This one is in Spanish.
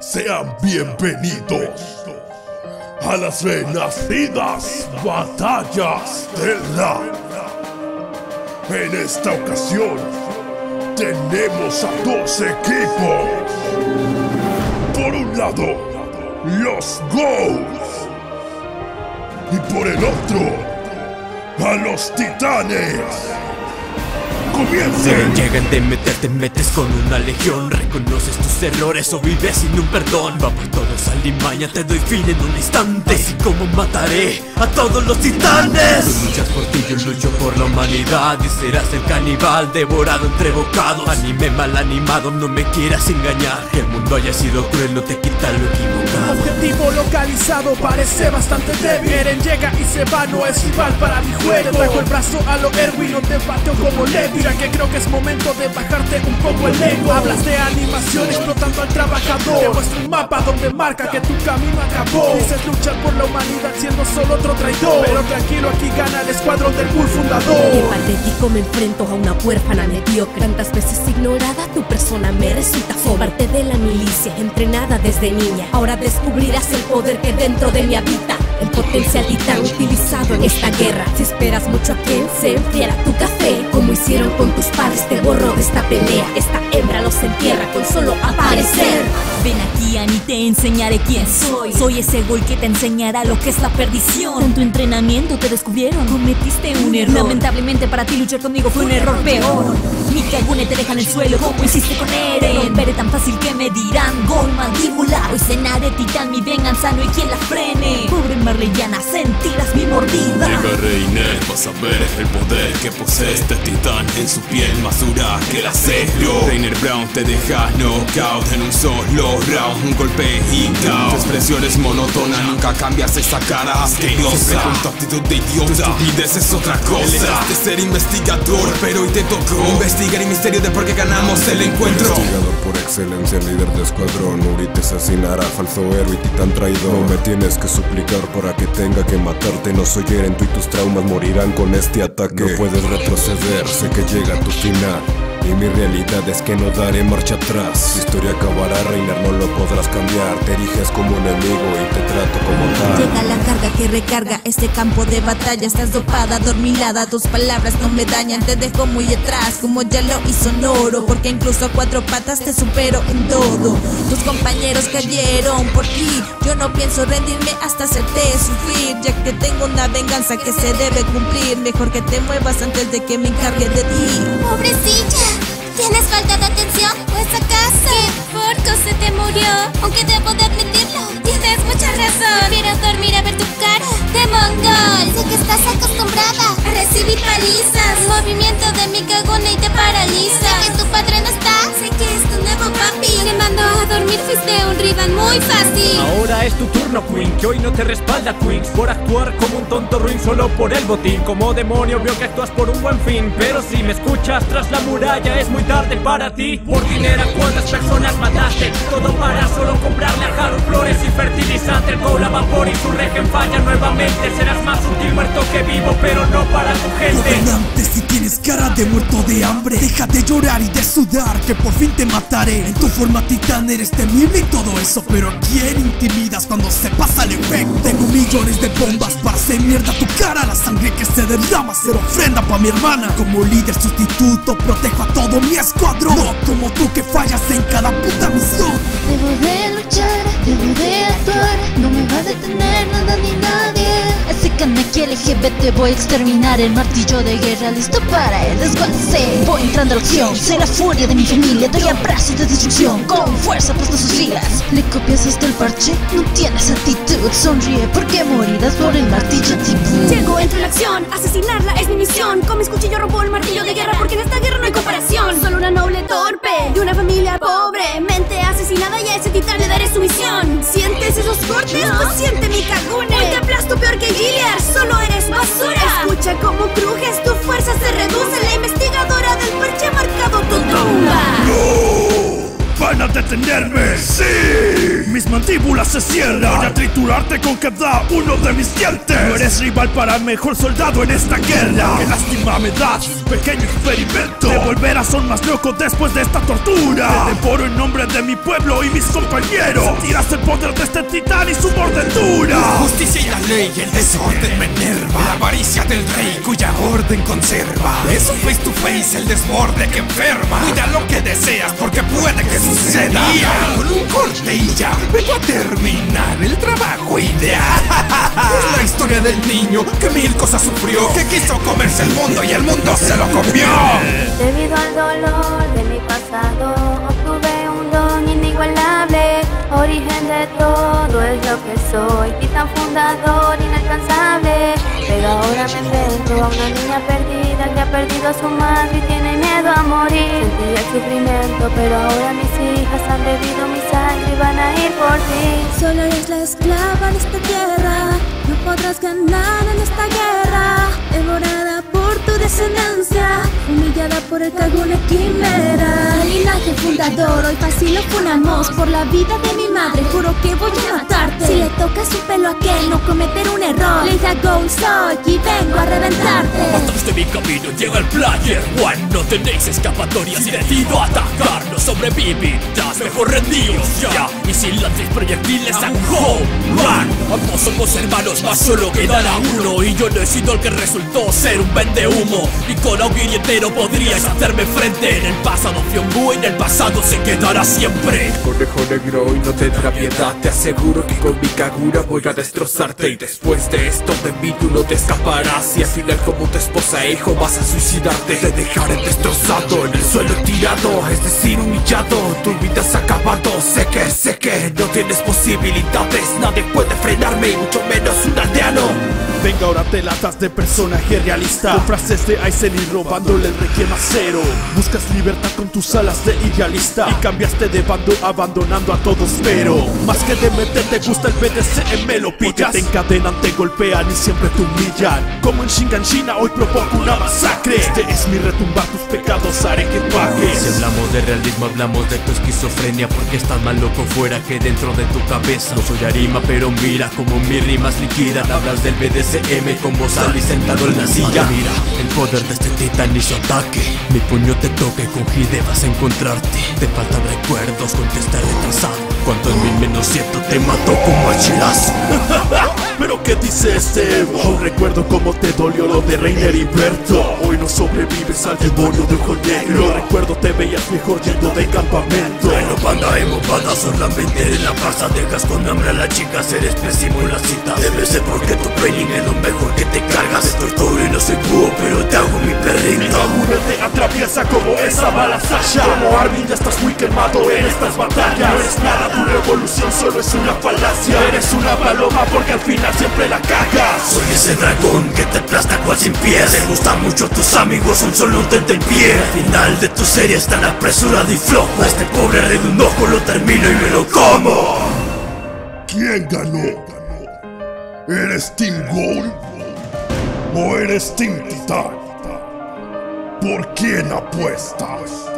Sean bienvenidos a las renacidas batallas del rap. En esta ocasión tenemos a dos equipos. Por un lado, los Ghosts. Y por el otro, a los Titanes. ¡Comiencen! Llegan de meterte, metes con una legión. Reconoces tus errores o vives sin un perdón. Va por todos al limaña, te doy fin en un instante. Así como mataré a todos los titanes. Tú luchas por ti, yo lucho por la humanidad. Y serás el caníbal devorado entre bocados. Anime mal animado, no me quieras engañar. Que el mundo haya sido cruel no te quita lo equivocado. Objetivo localizado parece bastante débil. Eren llega y se va, no es rival para mi juego. Te traigo el brazo a lo Erwin, no te pateo como Levi Que creo que es momento de bajarte un poco el ego Hablas de animación explotando al trabajador. Te muestro un mapa donde marca que tu camino acabó. Dices luchar por la humanidad siendo solo otro traidor. Pero tranquilo, aquí gana el escuadrón del Bull Qué fundador patético me enfrento a una huérfana mediocre. Tantas veces ignorada, tu persona me resulta fome Parte de la milicia, entrenada desde niña. Ahora descubrirás el poder que dentro de mí habita El potencial titán utilizado en esta guerra Si esperas mucho a quien se enfriara tu café Como hicieron con tus padres, te borro de esta pelea Esta hembra los entierra con solo aparecer Ven aquí, Ani, te enseñaré quién soy. Soy ese gol que te enseñará lo que es la perdición. Con tu entrenamiento te descubrieron, cometiste un error. Lamentablemente para ti luchar conmigo fue un error peor. Mi Kagune te deja en el suelo como hiciste con Eren. Romperé tan fácil que me dirán gol mandíbula. Hoy cenaré titán, mi venganza no hay quien la frene. Pobre Sentirás mi mordida. Llega Reiner, vas a ver el poder que posee este titán en su piel más dura que el acero. Reiner Brown te deja knockout en un solo round, un golpe y cao. Tu expresión es monótona, nunca cambias esa cara asquerosa. Siempre con tu actitud de idiota, tu estupidez es otra cosa. de ser investigador, pero hoy te tocó investigar el misterio de por qué ganamos el encuentro. Investigador por excelencia, líder de escuadrón Uri te asesinará, falso héroe y titán traidor No me tienes que suplicar para que tenga que matarte No soy Eren, tú y tus traumas morirán con este ataque. No puedes retroceder, sé que llega tu final y mi realidad es que no daré marcha atrás. Tu historia acabará, reinar no lo podrás cambiar. Te eriges como enemigo y te trato como tal Llega la carga que recarga este campo de batalla. Estás dopada, adormilada, tus palabras no me dañan. Te dejo muy atrás como ya lo hizo Noro Porque incluso a cuatro patas te supero en todo. Tus compañeros cayeron por ti. Yo no pienso rendirme hasta hacerte sufrir Ya que tengo una venganza que se debe cumplir. Mejor que te muevas antes de que me encargue de ti. Pobrecilla, ¿tienes falta de atención? ¿O es acaso que Porco se te murió? Aunque debo de admitirlo, tienes mucha razón. Prefiero dormir a ver tu cara de mongol. Sé que estás acostumbrada a palizas. Movimiento de mi fuiste un rival muy fácil. Ahora es tu turno, Queen, que hoy no te respalda, Queens Por actuar como un tonto ruin solo por el botín. Como demonio veo que actúas por un buen fin. Pero si me escuchas tras la muralla es muy tarde para ti. Por dinero cuántas personas mataste. Todo para solo comprarle a Haru flores y fertilizante El cola vapor y su regen falla nuevamente. Serás más útil muerto que vivo, pero no para tu gente. Gobernante, si tienes cara de muerto de hambre Deja de llorar y de sudar, que por fin te mataré. En tu forma titán eres temible y todo eso Pero ¿a quién intimidas cuando se pasa el efecto? Tengo millones de bombas para hacer mierda tu cara La sangre que se derrama será ofrenda pa' mi hermana. Como líder sustituto protejo a todo mi escuadrón. No como tú que fallas en cada puta misión. Debo de luchar, debo de actuar. No me va a detener nada ni nadie. Así que me LGBT voy a exterminar el martillo de guerra listo para el desguace Voy entrando a la acción, sé la furia de mi familia Doy abrazos de destrucción, con fuerza puesto sus filas ¿Le copias hasta el parche? No tienes actitud Sonríe porque morirás por el martillo tipo Llego, entro en la acción, asesinarla es mi misión Con mis cuchillos rompo el martillo de guerra porque en esta guerra no hay comparación Solo una noble torpe, de una familia pobre Mente misión ¿Sientes esos cortes? Pues siente mi cagune Hoy te aplasto peor que Gilead, solo eres basura. Escucha cómo crujes, a intentas detenerme. Sí, mis mandíbulas se cierran. Voy a triturarte con cada uno de mis dientes. No eres rival para el mejor soldado en esta guerra. Qué lástima me das, pequeño experimento. Te volverás aún más loco después de esta tortura. Te devoro en nombre de mi pueblo y mis compañeros. Sentirás el poder de este titán y su mordedura. Justicia y la ley, el desorden me enerva. La avaricia del rey cuya orden conserva. Es un face to face, el desborde que enferma. Cuida lo que deseas porque puede que suceda. Con un corte y ya, vengo a terminar el trabajo ideal. Es la historia del niño que mil cosas sufrió. Que quiso comerse el mundo y el mundo se lo comió. Debido al dolor de mi pasado, obtuve un don inigualable. Origen de todo es lo que soy, titán fundador inalcanzable. Pero ahora me enfrento a una niña perdida que ha perdido a su madre y tiene pero ahora mis hijas han bebido mi sangre y van a ir por ti. Solo eres la esclava de esta tierra, no podrás ganar en esta guerra. Devorada por tu descendencia, humillada por el cagón quimera. Fundador, hoy fácil lo funamos por la vida de mi madre. Juro que voy a matarte. Si le tocas su pelo a aquel, no cometer un error. Leia Gold soy y vengo a reventarte. De mi camino llega el player One No tenéis escapatoria si decido atacar No sobrevivirás, rendíos ya. Y si lanzáis proyectiles a un home run. Ambos somos hermanos, más solo quedará uno. Y yo no he sido el que resultó ser un vende humo. Y con Augiri entero podríais hacerme frente. En el pasado fui un en el pasado se quedará siempre. Conejo negro y no tendrá piedad. Te aseguro que con mi Kagura voy a destrozarte. Y después de esto de mí tú no te escaparás. Y al final como tu esposa e hijo vas a suicidarte. Te dejaré destrozado en el suelo tirado Es decir humillado, tu vida se ha acabado Sé que, sé que no tienes posibilidades. Nadie puede frenarme y mucho menos un aldeano Venga, ahora te latas de personaje realista. Con frases de Aizen y robándole el requiem a cero Buscas libertad con tus alas de idealista. Y cambiaste de bando abandonando a todos Pero más que de meter te gusta el BDSM lo pillas. Te encadenan, te golpean y siempre te humillan. Como en Shingan China hoy provoco una masacre. Este es mi retumbar tus pecados, haré que pagues. Si hablamos de realismo hablamos de tu esquizofrenia. Porque estás más loco fuera que dentro de tu cabeza. No soy Arima pero mira como mis rimas liquidan Hablas del BDSM como Sally sentado en la silla. Mira el poder de este titán y su ataque. Mi puño te toca y con Hide vas a encontrarte. Te faltan recuerdos, contesta retrasado Cuando en mí menos siento te mató como a chilazo Qué dice este Aún recuerdo cómo te dolió lo de Reiner y Berto. Hoy no sobrevives al demonio de ojo negro. Recuerdo te veías mejor yendo de campamento. Bueno, banda emo, banda solamente en la farsa. Dejas con hambre a las chicas, eres pésimo en la cita Debe ser porque tu training es lo mejor que te cargas. Te torturo y no soy búho, pero te hago Mi Kagura te atraviesa como esa bala Sasha Como Armin ya estás muy quemado en estas batallas. No eres nada, tu revolución solo es una falacia. Eres una paloma porque al final siempre la cagas. Soy ese dragón que te aplasta cual sin pies. Te gustan mucho tus amigos, son solo un pie. Al final de tu serie están apresurado y flojo. Este pobre rey de un ojo lo termino y me lo como. ¿Quién ganó? ¿Eres Team Gold? ¿O eres Team Titan? ¿Por quién apuestas?